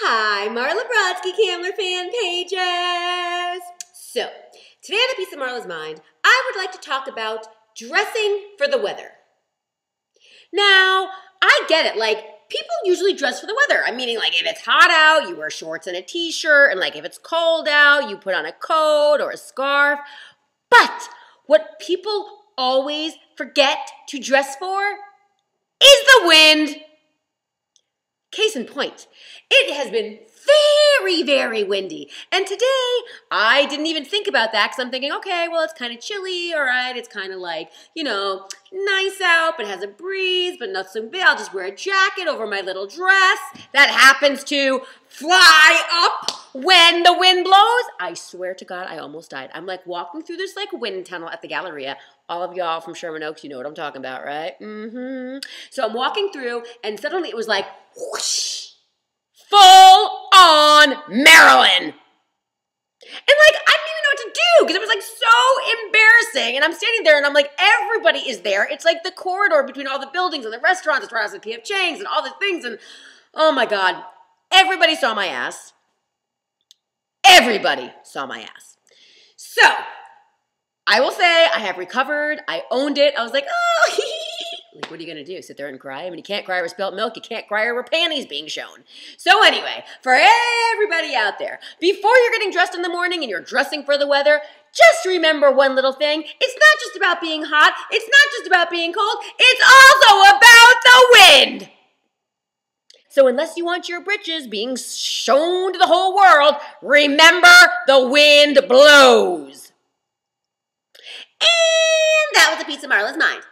Hi, Marla Brodsky Kamler fan pages. So, today on A Piece of Marla's Mind, I would like to talk about dressing for the weather. Now, I get it, like, people usually dress for the weather. I'm meaning, like, if it's hot out, you wear shorts and a t shirt, and, like, if it's cold out, you put on a coat or a scarf. But what people always forget to dress for is the wind. Case in point, it has been very, very windy. And today, I didn't even think about that because I'm thinking, okay, well, it's kind of chilly, all right. It's kind of like, you know, nice out, but has a breeze, but nothing big. I'll just wear a jacket over my little dress that happens to fly up when the wind blows. I swear to God, I almost died. I'm like walking through this like wind tunnel at the Galleria. All of y'all from Sherman Oaks, you know what I'm talking about, right? Mm-hmm. So I'm walking through, and suddenly it was like whoosh, on Marilyn. And like, I didn't even know what to do because it was like so embarrassing. And I'm standing there and I'm like, everybody is there. It's like the corridor between all the buildings and the restaurants, the restaurants and PF Chang's and all the things. And oh my God, everybody saw my ass. Everybody saw my ass. So I will say I have recovered. I owned it. I was like, oh, like, what are you going to do? Sit there and cry? I mean, you can't cry over spilt milk. You can't cry over panties being shown. So, anyway, for everybody out there, before you're getting dressed in the morning and you're dressing for the weather, just remember one little thing. It's not just about being hot, it's not just about being cold, it's also about the wind. So, unless you want your britches being shown to the whole world, remember the wind blows. And that was a piece of Marla's mind.